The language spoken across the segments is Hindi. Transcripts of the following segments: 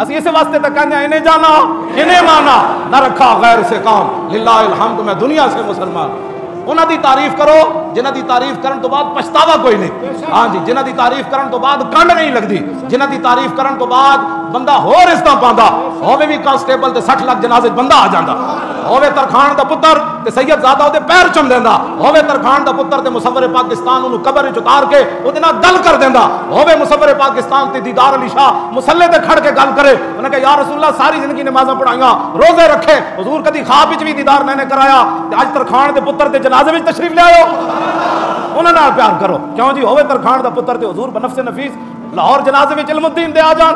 अस इस वास्ते तो कहने इन्हें जाना, इन्हें माना। न रखा गैर से काम। लीला मैं दुनिया से मुसलमान। ਉਹਨਾਂ ਦੀ ਤਾਰੀਫ ਕਰੋ ਜਿਨ੍ਹਾਂ ਦੀ ਤਾਰੀਫ ਕਰਨ ਤੋਂ ਬਾਅਦ ਪਛਤਾਵਾ ਕੋਈ ਨਹੀਂ ਹਾਂਜੀ ਜਿਨ੍ਹਾਂ ਦੀ ਤਾਰੀਫ ਕਰਨ ਤੋਂ ਬਾਅਦ ਕੰਡ ਨਹੀਂ ਲੱਗਦੀ ਜਿਨ੍ਹਾਂ ਦੀ ਤਾਰੀਫ ਕਰਨ ਤੋਂ ਬਾਅਦ ਬੰਦਾ ਹੋਰ ਇਸਤਾ ਪਾਉਂਦਾ ਹੋਵੇ ਵੀ ਕਾਂਸਟੇਬਲ ਤੇ 60 ਲੱਖ ਜਨਾਜ਼ੇ 'ਚ ਬੰਦਾ ਆ ਜਾਂਦਾ ਹੋਵੇ ਤਰਖਾਨ ਦਾ ਪੁੱਤਰ ਤੇ ਸੈਯਦ ਜ਼ਾਦਾ ਉਹਦੇ ਪੈਰ ਚੁੰਮ ਦਿੰਦਾ ਹੋਵੇ ਤਰਖਾਨ ਦਾ ਪੁੱਤਰ ਤੇ ਮੁਸੱਵਰ ਪਾਕਿਸਤਾਨ ਉਹਨੂੰ ਕਬਰ ਵਿੱਚ ਉਤਾਰ ਕੇ ਉਹਦੇ ਨਾਲ ਗੱਲ ਕਰ ਦਿੰਦਾ ਹੋਵੇ ਮੁਸੱਵਰ ਪਾਕਿਸਤਾਨ ਤੇ ਦੀਦਾਰ ਅਲੀ ਸ਼ਾਹ ਮੁਸੱਲੇ ਤੇ ਖੜ ਕੇ ਗੱਲ ਕਰੇ ਉਹਨੇ ਕਿਹਾ ਯਾ ਰਸੂਲullah ਸਾਰੀ ਜ਼ਿੰਦਗੀ ਨਮਾਜ਼ਾਂ ਪੜਾਈਆਂ ਰੋਜ਼ੇ ਰੱਖੇ ਹਜ਼ੂਰ ਕਦੀ ਖਾਬ ਵਿੱਚ ਵੀ ਦੀਦਾਰ ਮੈਨੇ ਕਰਾਇਆ ਤੇ ਅੱਜ ਤਰਖਾਨ ਦੇ ਪੁੱਤਰ ਦੇ जनाजे में तशरीफ़ लिया उन्होंने प्यार करो। क्यों जी? हो तरखान का पुत्र तो हजूर बनफ से नफीस। लाहौर जनाजे में इलमुद्दीन दे आ जान।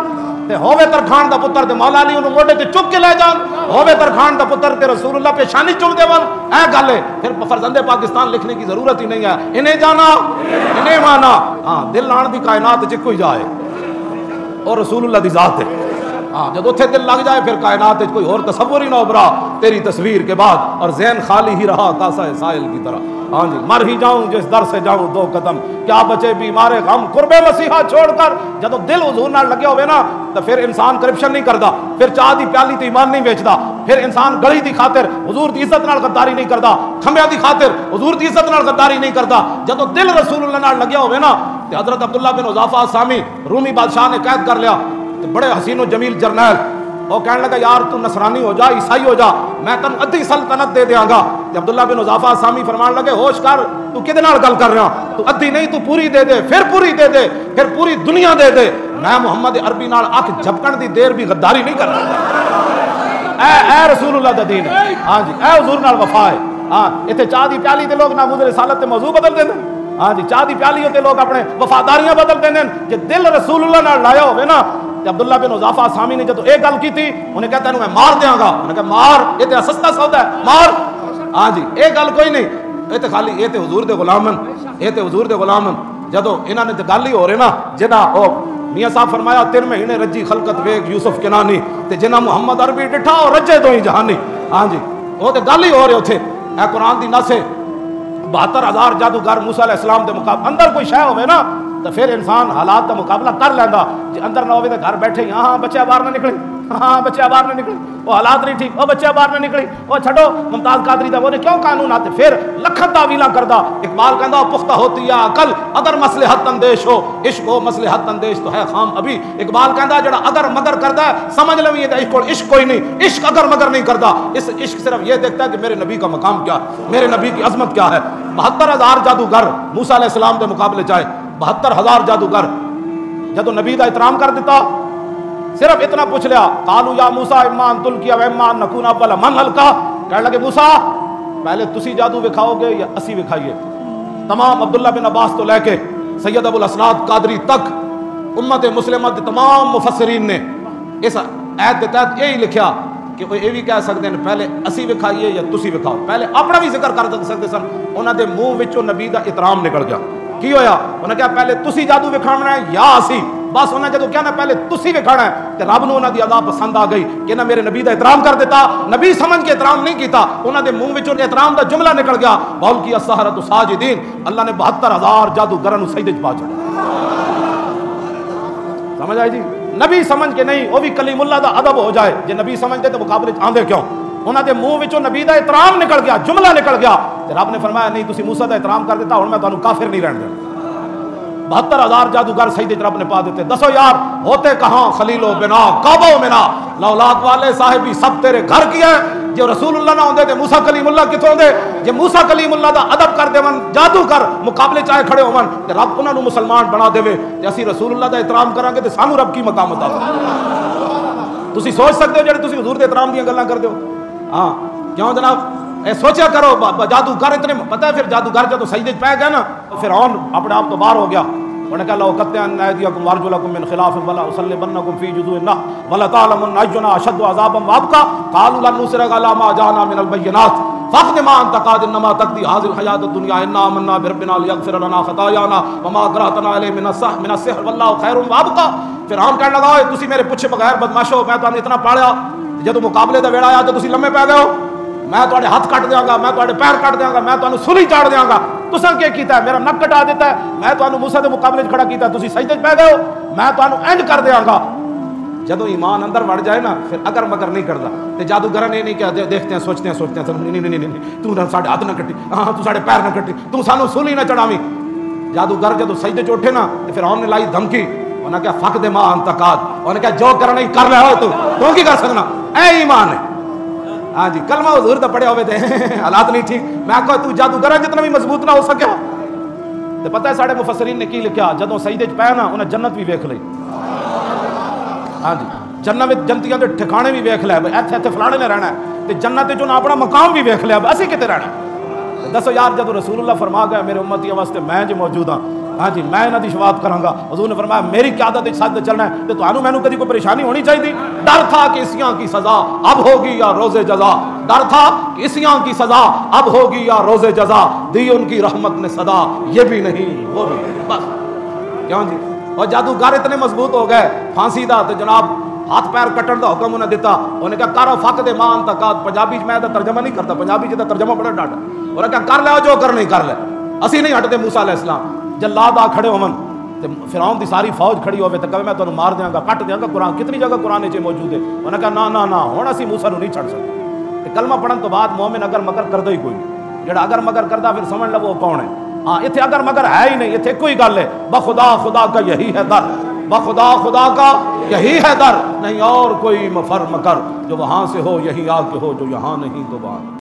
होवे तरखान का पुत्र ते मौला अली उन्होंने मोडे से चुक के लै जान। होवे तरखान का पुत्र ते रसूलुल्लाह पेशानी चुम देवन ए गल है, फिर फरजंदे पाकिस्तान लिखने की ज़रूरत ही नहीं है। इन्हें जाना, इन्हें माना। हाँ दिल आने की कायनात जिको ही जाए। और रसूलुल्लाह की जात है। हाँ जब उत्थे दिल लग जाए, फिर कायनात कोई और तस्वुर ही ना उभरा। तेरी तस्वीर के बाद और जहन खाली ही रहा कासा साहिल की तरह। हाँ जी, मर ही जाऊँ, जिस दर से जाऊँ, दो कदम। क्या बचे बीमारे गम कुर्बे मसीहा छोड़कर। जब दिल हजूर नाल लगे होवे ना तो फिर इंसान करप्शन नहीं करता फिर चाह दी प्याली तो ईमान नहीं बेचता फिर इंसान गली की खातिर हजूर की इज़्ज़त नाल गद्दारी नहीं करता खंबिया की खातिर हजूर की इज़्ज़त नाल गद्दारी नहीं करता जब दिल रसूल लगे होवे ना हज़रत अब्दुल्ला बिन उजाफा सामी रूमी बादशाह ने कैद कर लिया। तो बड़े हसीनो जमील जरनैल। वो कहने लगा, यार, तू नसरानी हो जा, ईसाई हो जा, मैं तेन अद्धी सल्तनत दे देंगा अब्दुल्ला बिन उजाफा सामी फरमान लगे, होश कर, तू कि गल कर रहा? तू अद्धी नहीं, तू पूरी दे दे, फिर पूरी दे दे, फिर पूरी दुनिया दे दे। मैं मुहम्मद अरबी अख झपकण की देर भी गद्दारी नहीं कर ए रसूलुल्लाह दीन। हाँ जी ए हुजूर वफा है। हाँ इथे चाह दी प्याली ते लोग नाबूद रिसालत ते मौजू बदल देंदे हाँ जी, चाह की प्याली लोग अपने वफादारियाँ बदल देंगे जे दिल रसूल लाया हो ਤੇ ਅਬਦੁੱਲਾ ਬਿਨ ਉਜ਼ਾਫਾ ਸਾਮੀ ਨੇ ਜਦੋਂ ਇਹ ਗੱਲ ਕੀਤੀ ਉਹਨੇ ਕਿਹਾ ਤੈਨੂੰ ਮੈਂ ਮਾਰ ਦਿਆਂਗਾ ਉਹਨੇ ਕਿਹਾ ਮਾਰ ਇਹ ਤੇ ਸਸਤਾ ਸੌਦਾ ਹੈ ਮਾਰ ਹਾਂ ਜੀ ਇਹ ਗੱਲ ਕੋਈ ਨਹੀਂ ਇਹ ਤੇ ਖਾਲੀ ਇਹ ਤੇ ਹਜ਼ੂਰ ਦੇ ਗੁਲਾਮਨ ਇਹ ਤੇ ਹਜ਼ੂਰ ਦੇ ਗੁਲਾਮਨ ਜਦੋਂ ਇਹਨਾਂ ਨੇ ਤੇ ਗੱਲ ਹੀ ਹੋ ਰਹੇ ਨਾ ਜਿਹਦਾ ਉਹ ਮੀਆਂ ਸਾਹਿਬ ਫਰਮਾਇਆ ਤਿੰਨ ਮਹੀਨੇ ਰੱਜੀ ਖਲਕਤ ਵੇਖ ਯੂਸਫ ਕਿਨਾਨੀ ਤੇ ਜਿਨ੍ਹਾਂ ਮੁਹੰਮਦ ਅਰਬੀ ਡਿਠਾ ਉਹ ਰੱਜੇ ਤੋਂ ਹੀ ਜਹਾਨੀ ਹਾਂ ਜੀ ਉਹ ਤੇ ਗੱਲ ਹੀ ਹੋ ਰਹੀ ਉੱਥੇ ਇਹ ਕੁਰਾਨ ਦੀ ਨਸ ਹੈ 72000 ਜਾਦੂਗਰ मूसा अलैहिस्सलाम ਦੇ ਮੁਕਾਬਲੇ ਅੰਦਰ ਕੋਈ ਸ਼ੈ ਹੋਵੇ ਨਾ तो फिर इंसान हालात का मुकाबला कर लेंदा। जो, अंदर ना हो घर बैठे हाँ हाँ बच्चा बाहर ना निकले। हाँ बच्चा बाहर ना निकले। वो हालात नहीं ठीक, वो बच्चा बाहर ना निकली। वो छो मुमताज़ कादरी का बोले, क्यों कानून आते? फिर लखन तावीला करदा। इकबाल कहता पुख्ता होती है अकल अगर मसले हत अंदेश हो। इश्क हो मसले हत अंदेश तो है खाम अभी। इकबाल कहता जरा अगर मगर करता है, समझ लो ये इश्क इश्क कोई नहीं। इश्क अगर मगर नहीं करता इस इश्क सिर्फ़ ये देखता है कि मेरे नबी का मकाम क्या मेरे नबी की अजमत क्या है। बहत्तर हज़ार जादूगर मूसा के मुकाबले चाहे बहत्तर हज़ार जादूगर। जो नबी का एहतराम कर दिता, सिर्फ़ इतना पूछ लिया, कालू या मूसा इमान तुल किया इमान नकूना वाला मन हल्का। कह लगे, मूसा, पहले तुसी जादू विखाओगे या असी विखाइए? तमाम अब्दुल्ला बिन अब्बास तो लैके सैयद अबुल असनाद कादरी तक उम्मत मुस्लिम तमाम मुफसरीन ने इस ऐत के तहत यही लिखा कि वो ये भी कह सकते हैं, पहले असी विखाइए या तुसी विखाओ। पहले अपना भी ज़िक्र कर सकते सन उन्होंने मूँह का गया होया? उन्हें क्या पहले तुसी जादू विखाना है या असी बस उन्हें जो कहना पहले तुसी विखाना है तो रब ने उन्होंने अदा पसंद आ गई कि ना मेरे नबी का एहतराम कर दिता, नबी समझ के एहतराम नहीं किया उन्होंने मुँह विचों एहतराम का जुमला निकल गया। बौल की असहर तो साजिदीन, अल्लाह ने बहत्तर हज़ार जादूगर सही पा चढ़ा समझ आई जी? नबी समझ के नहीं वो भी कलीमुल्ला का अदब हो जाए। जो नबी समझते तो मुकाबले आंदे क्यों? उन्होंने मुँह विचों नबी का एहतराम निकल गया, जुमला निकल तो रब ने फरमाया, नहीं तुम मूसा का एहतराम कर दिता हूँ मैं तुम्हें काफिर नहीं रहने देना। बहत्तर हज़ार जादूगर सही रब ने पा देते। दसो यार, होते कहा? खलीलो बिना, काबो बिना लौलाद वाले साहिबी, सब तेरे घर की है। जो रसूलुल्लाह ना होंगे तो मूसा कलीमुल्ला कितों आते जो मूसा कलीमुल्ला का अदब कर देवन जादू कर मुकाबले चाहे खड़े होवन तो रब उन्होंने मुसलमान बना देवे। तो रसूल रसूलुल्लाह का एहतराम करा तो सानू रब की मकाम आ तुम सोच सकते हो जो हजूर के एहतराम दल गल् करते हो? हाँ क्यों जनाब? ए, सोचा करो जादूगर इतने पता है फिर जादूगर जब सही तो सजदे पै गया ना तो फिर ऑन अपने आप तो बाहर हो गया। उन्होंने कहा लो मिन खिलाफ वला फ़ी वला अशद अजाबम कालू ला नुसरा मा जाना मिन अल बयनात मा तकदी हयात दुनिया इन्ना लना खतायाना वमा मिन मिन खैरुम फिर हम कहने लगा तुसी मेरे पूछे बगैर मैं तो इतना पाड़िया जब मुकाबले का वेड़ा आया तो तुसी लम्मे पै गए हो? ਮੈਂ ਤੁਹਾਡੇ ਹੱਥ ਕੱਟ ਦਿਆਂਗਾ ਮੈਂ ਤੁਹਾਡੇ ਪੈਰ ਕੱਟ ਦਿਆਂਗਾ ਮੈਂ ਤੁਹਾਨੂੰ ਸੁਲੀ ਚਾੜ ਦਿਆਂਗਾ ਤੁਸੀਂ ਕੀ ਕੀਤਾ ਮੇਰਾ ਨੱਕ ਕਟਾ ਦਿੱਤਾ ਮੈਂ ਤੁਹਾਨੂੰ ਮੂਸਾ ਦੇ ਮੁਕਾਬਲੇ 'ਚ ਖੜਾ ਕੀਤਾ ਤੁਸੀਂ ਸਜਦੇ 'ਚ ਪੈ ਗਏ ਹੋ ਮੈਂ ਤੁਹਾਨੂੰ ਇੰਜ ਕਰ ਦਿਆਂਗਾ जो ईमान अंदर बढ़ जाए ना फिर अगर मगर नहीं करता तो जादूगर ने नहीं क्या देखते हैं सोचते हैं सोचते हैं नहीं नहीं नहीं नहीं तू ना साढ़े हाथ ना कट्टी हाँ तू साढ़े पैर ना कट्टी तू सानू सूली ना चढ़ावी जादूगर जो सजदे च उठे ना तो फिर उन्हें लाई धमकी उन्हें क्या फक दे मां अंतकात उन्हें क्या जो करना ही कर रहा हो तू तू की कर सकना ए ईमान है हाँ जी कलमा हजूर तो पढ़े हुए थे। हालात नहीं ठीक। मैं आखो, तू जादूगर जितना भी मज़बूत ना हो सके तो पता है साढ़े मुफसरीन ने की लिखा? जो सही पाया ना उन्हें जन्नत भी वेख ली। हाँ जी, जन्नत में जनतियाँ के ठिकाने भी वेख लिया इतने इतने फलाने रहना है। जन्नत जो अपना मकाम भी वेख लिया असं कितने रहना? दसो यार जो रसूलुल्लाह फरमा गया, मेरे उम्मतियों वास्ते मैं जो मौजूद हाँ। हाँ जी, मैं इन्हों की शुरुआत करूँगा। हजूर ने फरमाया, मेरी क्यादत साथ चलना है तो थानू मैनू कभी कोई परेशानी होनी चाहिए डर था कि इसियाँ की सजा अब होगी या रोज़े जजा। डर था कि इसियाँ की सजा अब होगी या रोज़े जजा। दी उनकी रहमत ने सदा, ये भी नहीं, वो भी बस। क्यों जी? और जादूगर इतने मज़बूत हो गए, फांसी का तो जनाब हाथ पैर कट्टन का हुक्म उन्हें दिता। उन्हें कहा, कर फक दे मान तक पंजाबी मैं तर्जमा नहीं करता। पंजाबी च तर्जमा बड़ा डाटा उन्हें कहा, कर लिया जो कर नहीं कर ले। असी नहीं हटते मूसा इस्लाम जल्लाद आ खड़े होवन तो फिर की सारी फौज खड़ी हो तो कहे मैं तुम्हें मार देंगा कट देंगा कुरान। कितनी जगह कुरान च मौजूद है? उन्हें कहा, ना ना ना हूँ असी मूसा नहीं छड़ सकते कलमा पढ़न तो बाद मोमिन अगर मगर करता ही कोई नहीं। जो अगर मगर करता फिर समझ लो कौन है? हाँ इतने अगर मगर है ही नहीं इतने कोई गल है बखुदा खुदा का यही है दर। बखुदा खुदा का यही है दर। नहीं और कोई मफर मकर जो वहाँ से हो, यही आके हो, जो यहाँ नहीं तो बात